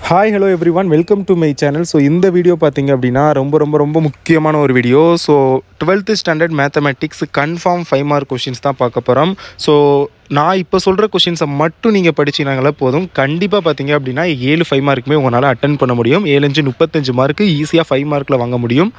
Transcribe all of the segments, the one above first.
Hi hello everyone welcome to my channel so இந்த video பார்த்தீங்க அப்படின்னா ரொம்ப ரொம்ப ரொம்ப முக்கியமான ஒரு video so twelfth standard mathematics confirm five mark questions தான் பார்க்க போகிறோம் ஸோ நான் இப்போ சொல்கிற கொஷின்ஸை மட்டும் நீங்கள் படிச்சினாங்களே போதும். கண்டிப்பாக பார்த்தீங்க அப்படின்னா ஏழு ஃபைவ் மார்க்குமே உங்களால் அட்டன் பண்ண முடியும். ஏழஞ்சு முப்பத்தஞ்சு மார்க்கு ஈஸியாக ஃபைவ் மார்க்கில் வாங்க முடியும்.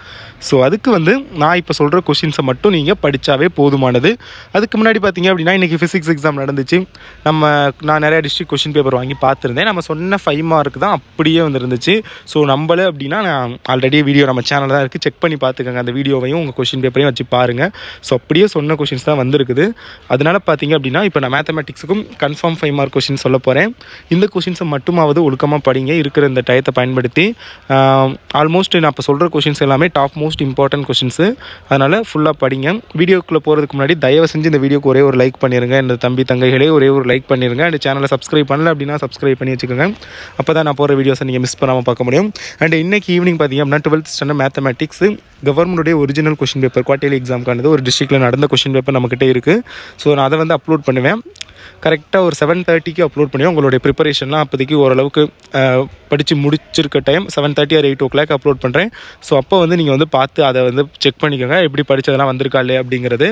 ஸோ அதுக்கு வந்து நான் இப்போ சொல்கிற கொஷின்ஸை மட்டும் நீங்கள் படித்தாவே போதுமானது. அதுக்கு முன்னாடி பார்த்தீங்க அப்படின்னா இன்றைக்கி ஃபிசிக்ஸ் எக்ஸாம் நடந்துச்சு. நம்ம நான் நிறையா டிஸ்ட்ரிக் கொஷின் பேப்பர் வாங்கி பார்த்துருந்தேன் நம்ம சொன்ன ஃபைவ் மார்க் தான் அப்படியே வந்துருந்துச்சு. ஸோ நம்மளே அப்படின்னா நான் ஆல்ரெடி வீடியோ நம்ம சேனலில் தான் இருக்குது செக் பண்ணி பார்த்துக்கோங்க அந்த வீடியோவையும் உங்கள் கொஷின் பேப்பரையும் வச்சு பாருங்கள் ஸோ அப்படியே சொன்ன கொஷின்ஸ் தான் வந்திருக்குது. அதனால் பார்த்தீங்க அப்படின்னா இப்போ நான் மேத்தமெட்டிக்ஸுக்கும் கன்ஃபார்ம் ஃபைவ் மார்க் கொஷின் சொல்ல போகிறேன் இந்த கொஷின்ஸை மட்டுமாவது ஒழுக்கமாக படிங்க. இருக்கிற இந்த டயத்தை பயன்படுத்தி ஆல்மோஸ்ட் நான் இப்போ சொல்கிற கொஷின்ஸ் எல்லாமே டாப் மோஸ்ட் இம்பார்ட்டன்ட் கொஷின்ஸு அதனால் ஃபுல்லாக படிங்க. வீடியோக்குள்ளே போகிறதுக்கு முன்னாடி தயவு செஞ்சு இந்த வீடியோக்கு ஒரே ஒரு லைக் பண்ணிடுங்க இந்த தம்பி தங்கைகளே ஒரே ஒரு லைக் பண்ணிடுங்க அண்ட் சேனலை சப்ஸ்கிரைப் பண்ணல அப்படின்னா சப்ஸ்கிரைப் பண்ணி வச்சுக்கோங்க. அப்போ தான் நான் போகிற வீடியோஸை நீங்கள் மிஸ் பண்ணாமல் பார்க்க முடியும். அண்ட் இன்றைக்கி ஈவினிங் பார்த்தீங்க அப்படின்னா டுவெல்த் ஸ்டாண்டர்ட் மேத்தமெட்டிக்ஸ் கவர்மெண்ட்டுடைய ஒரிஜினல் கொஷின் பேப்பர் குவார்டர்லி எக்ஸாம்க்கானது ஒரு டிஸ்ட்ரிக்ட்டில் நடந்த கொஷின் பேப்பர் நம்மக்கிட்ட இருக்குது ஸோ நான் அதை வந்து அப்லோட் பண்ணுவேன். கரெக்டாக ஒரு செவன் தேர்ட்டிக்கு அப்லோட் பண்ணி உங்களுடைய ப்ரிப்பரேஷன்லாம் அப்போதைக்கு ஓரளவுக்கு படித்து முடிச்சிருக்க time seven thirty or eight o'clock upload பண்ணுறேன் ஸோ அப்போ வந்து நீங்கள் வந்து பார்த்து அதை வந்து செக் பண்ணிக்கோங்க. எப்படி படித்ததெல்லாம் வந்திருக்கா இல்லையா அப்படிங்கிறது.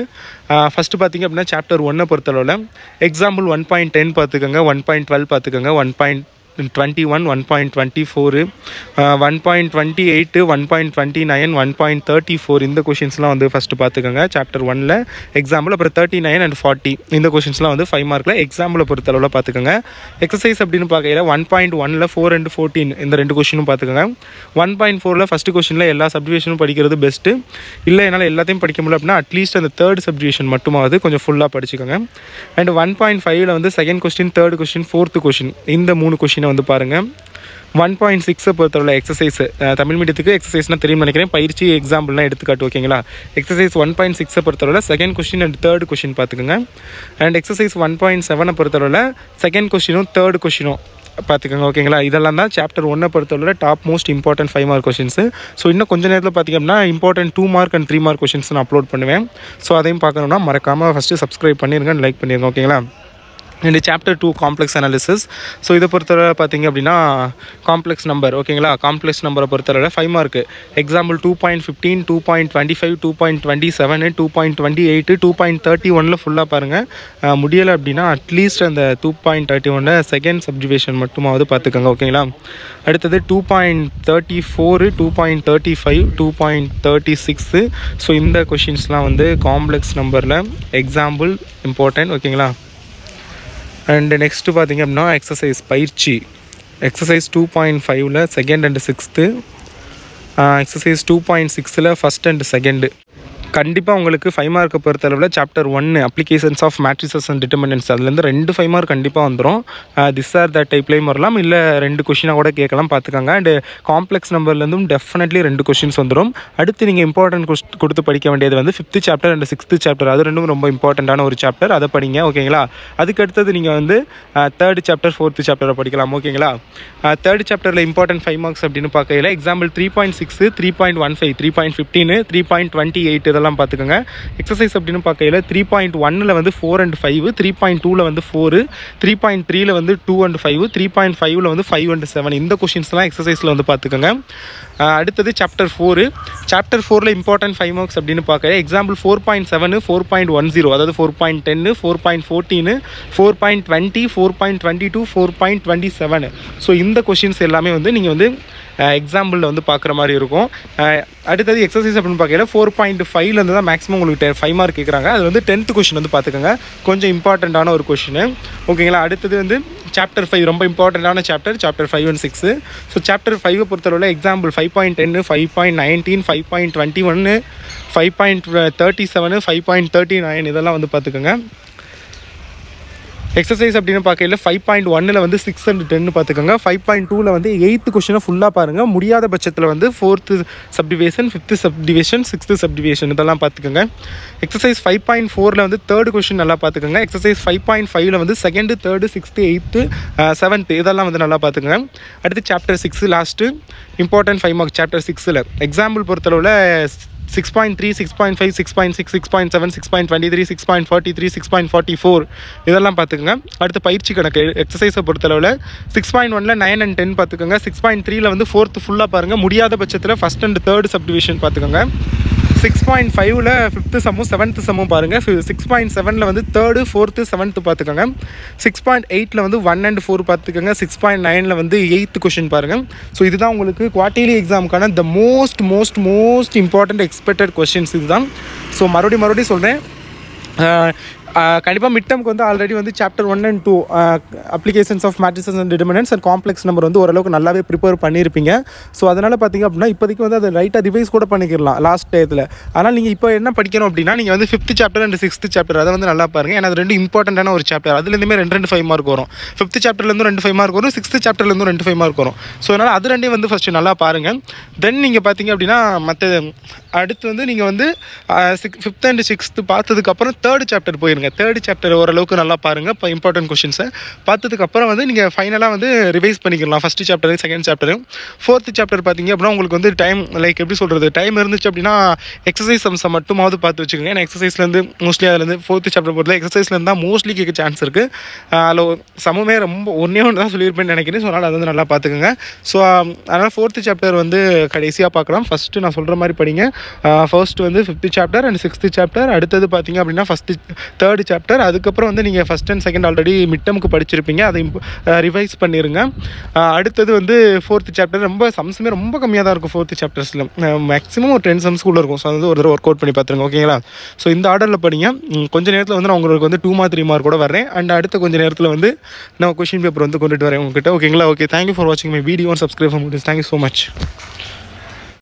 ஃபஸ்ட்டு பார்த்தீங்க அப்படின்னா சாப்டர் ஒன்னை பொறுத்தளவில் எக்ஸாம்பிள் ஒன் பாயிண்ட் டென் பார்த்துக்கோங்க ஒன் பாயிண்ட் டுவெல் பார்த்துக்கோங்க one point twenty one one point twenty four one point twenty eight one point twenty nine one point thirty four இந்த கொஷின்ஸ்லாம் வந்து ஃபஸ்ட்டு பார்த்துக்கோங்க சாப்டர் ஒனில் எக்ஸாம்பிள் அப்புறம் தேர்ட்டி நைன் அண்ட் ஃபார்ட்டி இந்த கொஷின்ஸ்லாம் வந்து ஃபைவ் மார்க்கில் எக்ஸாம்பிளை பொறுத்தளவில் பார்த்துக்கோங்க. எக்ஸசைஸ் அப்படின்னு பார்க்கையில ஒன் பாயிண்ட் ஒனில் ஃபோர் அண்ட் ஃபோர்டீன் இந்த ரெண்டு கொஷினும் பார்த்துக்கோங்க. ஒன் பாயிண்ட் ஃபோரில் ஃபஸ்ட்டு கொஷினில் எல்லா சப்டிவிஷனும் படிக்கிறது பெஸ்ட்டு இல்லை என்னால் எல்லாத்தையும் படிக்க முடியல அப்படின்னா அட்லீஸ்ட் அந்த தேர்ட் சப்டிவிஷன் மட்டுமாவது கொஞ்சம் ஃபுல்லாக படிச்சுக்கோங்க. அண்ட் ஒன் பாயிண்ட் ஃபைவ்ல வந்து second question third question fourth question இந்த மூணு கொஷின் வந்து பாருங்கள் ஒன் பாயிண்ட் சிக்ஸை பொறுத்தவரை எக்ஸசைஸ் தமிழ் மீடியத்துக்கு எக்ஸசைஸ்னால் தெரியும் நினைக்கிறேன். பயிற்சி எக்ஸாம்பிள்லாம் எடுத்துக்காட்டு ஓகேங்களா எக்ஸசைஸ் ஒன் பாயிண்ட் சிக்ஸை பொறுத்தவரை second question and third question பார்த்துக்கோங்க. அண்ட் எக்ஸசைஸ் ஒன் பாயிண்ட் செவனை பொறுத்தவரை செகண்ட் கொஷினும் தேர்ட் கொஷினும் பார்த்துக்கோங்க ஓகேங்களா இதெல்லாம் தான் சாப்டர் ஒன்னை பொறுத்தவரை top most important five mark questions so இன்னும் கொஞ்சம் நேரத்தில் பார்த்திங்கன்னா important two mark and three mark questions நான் அப்லோட் பண்ணுவேன். ஸோ அதையும் பார்க்கணுன்னா மறக்காமல் ஃபஸ்ட்டு சப்ஸ்கிரைப் பண்ணிடுங்க லைக் பண்ணிடுங்க ஓகேங்களா இந்த chapter two complex analysis so இதை பொறுத்தவரை பார்த்தீங்க அப்படின்னா காம்ப்ளெக்ஸ் நம்பர் ஓகேங்களா? காம்ப்ளெக்ஸ் நம்பரை பொறுத்தவரை five mark example two point fifteen two point twenty five two point twenty seven two point twenty eight two point thirty ஒனில் ஃபுல்லாக பாருங்கள் முடியலை அப்படின்னா அட்லீஸ்ட் அந்த டூ பாயிண்ட் தேர்ட்டி ஒனில் செகண்ட் சப்ஜிவேஷன் மட்டுமாவது பார்த்துக்கோங்க ஓகேங்களா? அடுத்தது two point thirty four two point thirty five two point thirty six so இந்த கொஷின்ஸ்லாம் வந்து காம்ப்ளெக்ஸ் நம்பரில் எக்ஸாம்பிள் இம்பார்ட்டன்ட் ஓகேங்களா? அண்டு நெக்ஸ்ட்டு பார்த்திங்க அப்படின்னா எக்ஸசைஸ் பயிற்சி. எக்ஸசைஸ் டூ பாயிண்ட் ஃபைவ்ல second and sixth exercise two point சிக்ஸில் ஃபஸ்ட் அண்டு செகண்டு கண்டிப்பாக உங்களுக்கு ஃபைவ் மார்க்கை பொறுத்தளவில் சாப்டர் ஒன்று applications of matrices and determinants அதுலேருந்து ரெண்டு ஃபைவ் மார்க் கண்டிப்பாக வந்துடும் திஸ் ஆர் த டைப்லேயும் வரலாம். இல்லை ரெண்டு கொஷினாக கூட கேட்கலாம் பார்த்துக்கோங்க அண்டு காம்ப்ளெக்ஸ் நம்பர்லேருந்தும் டெஃபினெட்லி ரெண்டு கொஷின்ஸ் வந்துடும் அடுத்து நீங்கள் இம்பார்ட்டன்ட் கொடுத்து படிக்க வேண்டியது வந்து fifth chapter and sixth chapter அது ரெண்டும் ரொம்ப இம்பார்ட்டண்ட்டான ஒரு சாப்டர் அதை படிங்க ஓகேங்களா? அதுக்கு அடுத்தது நீங்கள் வந்து தேர்ட் சாப்டர் ஃபோர்த்து சாப்டரை படிக்கலாம் ஓகேங்களா? தேர்ட் சாப்டரில் இம்பார்ட்டன்ட் ஃபைவ் மார்க்ஸ் அப்படின்னு பார்க்கையில் example three point six three point one five three point fifteen three point twenty eight இதெல்லாம் பார்த்துக்கோங்க. எக்ஸசைஸ் அப்படின்னு பார்க்கையில் த்ரீ பாயிண்ட் ஒன்னில் வந்து four and five three point டூவில் வந்து ஃபோரு த்ரீ பாயிண்ட் த்ரீல வந்து two and five three point ஃபைவ்ல வந்து ஃபைவ் அண்ட் செவன் இந்த கொஷின்ஸ்லாம் எக்ஸசைஸில் வந்து பார்த்துக்கோங்க. அடுத்தது சாப்டர் ஃபோரு சாப்டர் ஃபோரில் இம்பார்ட்டன்ட் ஃபைவ் மார்க்ஸ் அப்படின்னு பார்க்க example four point seven four point one zero அதாவது four point ten four point fourteen four point twenty four point twenty two four point twenty seven so இந்த questions எல்லாமே வந்து நீங்கள் வந்து எக்ஸாம்பிளில் வந்து பார்க்குற மாதிரி இருக்கும். அடுத்தது எக்ஸசைஸ் அப்படின்னு பார்க்கல ஃபோர் பாயிண்ட் ஃபைவ்லேருந்து தான் மேக்ஸிமம் உங்களுக்கு ஃபைவ் மார்க் கேட்குறாங்க. அது வந்து டென்த்து கொஷின் வந்து பார்த்துக்கோங்க. கொஞ்சம் இம்பார்ட்டண்ட்டான ஒரு கொஷின் ஓகேங்களா அடுத்தது வந்து சாப்டர் ஃபைவ் ரொம்ப இம்பார்ட்டண்ட்டான chapter chapter five and six so chapter ஃபைவை பொறுத்தளவில் example five point ten five point nineteen five point twenty ஒன்று five point thirty seven five point thirty nine இதெல்லாம் வந்து பார்த்துக்கோங்க. எக்ஸசைஸ் அப்படின்னு பார்க்கல ஃபைவ் பாயிண்ட் ஒன்னில் வந்து சிக்ஸ் அண்ட் டென்னு பார்த்துக்கோங்க. ஃபைவ் பாயிண்ட் டூவில் வந்து எயித்து கொஷினை ஃபுல்லாக பாருங்கள் முடியாத பட்சத்தில் வந்து fourth subdivision fifth subdivision sixth subdivision இதெல்லாம் பார்த்துக்கோங்க. எக்ஸசைஸ் ஃபைவ் பாயிண்ட் ஃபோரில் வந்து தேர்ட் கொஷின் நல்லா பார்த்துக்கோங்க. எக்ஸசைஸ் ஃபைவ் பாயிண்ட் ஃபைவ்ல வந்து second third sixth eighth seventh இதெல்லாம் வந்து நல்லா பார்த்துக்கோங்க. அடுத்து chapter six last important five mark chapter சிக்ஸில் எக்ஸாம்பிள் பொறுத்தளவில் six point three six point five six point six six point seven six point twenty three six point forty three six point forty four இதெல்லாம் பார்த்துக்கோங்க. அடுத்து பயிற்சி கணக்கு. எக்ஸசைஸை பொறுத்தளவில் six point ஒனில் நைன் அண்ட் டென் பார்த்துக்கோங்க. சிக்ஸ் பாயிண்ட் த்ரீல வந்து ஃபோர்த்து ஃபுல்லாக பாருங்கள் முடியாத பட்சத்தில் ஃபஸ்ட் அண்ட் தேர்ட் சப்டிவிஷன் பார்த்துக்கோங்க. சிக்ஸ் பாயிண்ட் ஃபைவ்ல ஃபிஃப்த்து செம்மும் செவன்த்து செம்மும் பாருங்கள் சிக்ஸ் பாயிண்ட் செவனில் வந்து தேர்டு ஃபோர்த்து செவன்த்து பார்த்துக்கோங்க. சிக்ஸ் பாயிண்ட் எயிட்டில் வந்து ஒன் அண்ட் ஃபோர் பார்த்துக்கோங்க. சிக்ஸ் பாயிண்ட் நைனில் வந்து எயித்து கொஷின் பாருங்கள் ஸோ இதுதான் உங்களுக்கு quarterly எக்ஸாமுக்கான the most most most important expected questions இதுதான். ஸோ மறுபடியும் மறுபடியும் சொல்கிறேன் கண்டிப்பாக மிட் டேர்முக்கு வந்து ஆல்ரெடி வந்து chapter one and two applications of matrices and determinants and complex number வந்து ஓரளவுக்கு நல்லாவே ப்ரிப்பேர் பண்ணியிருப்பீங்க. ஸோ அதனால் பார்த்தீங்க அப்படின்னா இப்போதைக்கு வந்து அதை ரைட்டாக ரிவைஸ் கூட பண்ணிக்கலாம் லாஸ்ட் டேத்தில் ஆனால் நீங்கள் இப்போ என்ன படிக்கணும் அப்படின்னா நீங்கள் வந்து fifth chapter and sixth chapter அதை வந்து நல்லா பாருங்கள் ஏன்னா அது ரெண்டு இம்பார்ட்டண்ட்டான ஒரு சாப்டர் அதுலேருந்துமே ரெண்டு ரெண்டு ஃபைவ் மார்க் வரும். ஃபிஃப்த் சாப்டர்லேருந்து ரெண்டு ஃபைவ் மார்க் வரும். சிக்ஸ்த் சாப்டர்லேருந்து ரெண்டு ஃபைவ் மார்க் வரும். ஸோ அதனால் அது ரெண்டையும் வந்து ஃபஸ்ட்டு நல்லா பாருங்கள் தென் நீங்கள் பார்த்தீங்க அப்படின்னா மற்ற அடுத்து வந்து நீங்கள் வந்து சிக்ஸ் ஃபிஃப்த் அண்ட் சிக்ஸ்த்து பார்த்ததுக்கப்புறம் தேர்ட் சாப்டர் போயிருங்க. தேர்ட் சாப்டர் ஓரளவுக்கு நல்லா பாருங்கள் இப்போ இம்பார்ட்டன்ட் கொஷின்ஸை பார்த்ததுக்கப்புறம் வந்து நீங்கள் ஃபைனலாக வந்து ரிவைஸ் பண்ணிக்கலாம். First chapter second chapter fourth chapter பார்த்தீங்க அப்படின்னா உங்களுக்கு வந்து டைம் லைக் எப்படி சொல்கிறது டைம் இருந்துச்சு அப்படின்னா எக்ஸசைஸ் சம்ஸை மட்டுமாவது பார்த்து வச்சுக்கோங்க. ஏன்னா எக்ஸசைஸ்லேருந்து மோஸ்ட்லி அதுலேருந்து ஃபோர்த்து சாப்டர் போகிறது எக்ஸசைஸ்லேருந்து தான் மோஸ்ட்லி கேட்க சான்ஸ் இருக்குது அதில் சமமே ரொம்ப ஒன்றே ஒன்று தான் சொல்லியிருப்பேன்னு நினைக்கிறேன். ஸோ அதனால் அதை வந்து நல்லா பார்த்துக்கோங்க. ஸோ அதனால் ஃபோர்த்து சாப்டர் வந்து கடைசியாக பார்க்கலாம். ஃபஸ்ட்டு நான் சொல்கிற மாதிரி படிங்க. ஃபர்ஸ்ட் வந்து fifth chapter and sixth chapter அடுத்தது பார்த்தீங்க அப்படின்னா ஃபஸ்ட்டு தேர்ட் சாப்டர் அதுக்கப்புறம் வந்து நீங்கள் ஃபஸ்ட் அண்ட் செகண்ட் ஆல்ரெடி மிட்டமுக்கு படிச்சிருப்பீங்க. அதை ரிவைஸ் பண்ணிடுங்க அடுத்தது வந்து ஃபோர்த்து சாப்டர் ரொம்ப சம்ஸுமே ரொம்ப கம்மியாக தான் இருக்கும் ஃபோர்த்து சாப்டர்ஸில் மேக்ஸிமம் ஒரு டென் சம்ஸ்குள்ளே இருக்கும். ஸோ அது வந்து ஒரு தடவை ஒர்க் அவுட் பண்ணி பார்த்துருங்க ஓகேங்களா? ஸோ இந்த ஆர்டரில் படிங்க. கொஞ்ச நேரத்தில் வந்து நான் உங்களுக்கு வந்து டூ மார்க் த்ரீ மார்க் கூட வரேன் அண்ட் அடுத்த கொஞ்ச நேரத்தில் வந்து நான் கொஷின் பேப்பர் வந்து கொண்டுட்டு வரேன் உங்ககிட்ட. ஓகேங்களா? ஓகே தேங்க்யூ ஃபார் வாட்சிங் my video subscribe for thank you so much